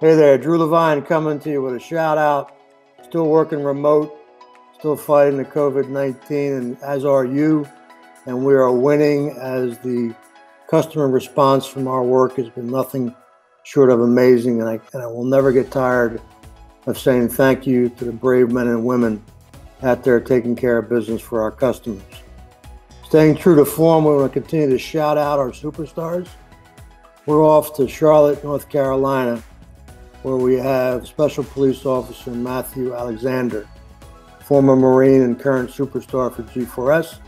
Hey there, Drew Levine coming to you with a shout out. Still working remote, still fighting the COVID 19, and as are you. And we are winning as the customer response from our work has been nothing short of amazing. And I, and I will never get tired of saying thank you to the brave men and women out there taking care of business for our customers. Staying true to form, we want to continue to shout out our superstars. We're off to Charlotte, North Carolina, where we have Special Police Officer Matthew Alexander, former Marine and current superstar for G4S.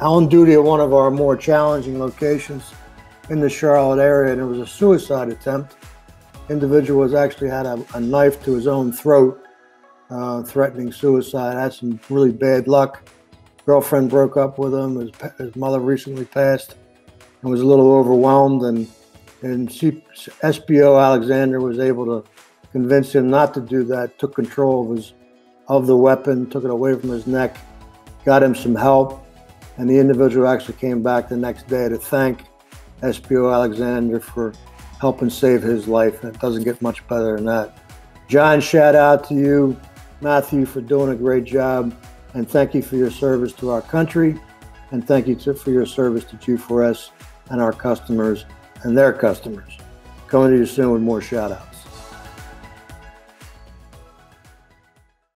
On duty at one of our more challenging locations in the Charlotte area, and it was a suicide attempt. Individual was actually had a, a knife to his own throat, uh, threatening suicide. Had some really bad luck. Girlfriend broke up with him. His, his mother recently passed, and was a little overwhelmed. And and C- SPO Alexander was able to convince him not to do that. Took control of his of the weapon, took it away from his neck, got him some help, and the individual actually came back the next day to thank SPO Alexander for helping save his life. And it doesn't get much better than that. John, shout out to you, Matthew, for doing a great job. And thank you for your service to our country. And thank you to, for your service to G4S and our customers and their customers. Coming to you soon with more shout outs.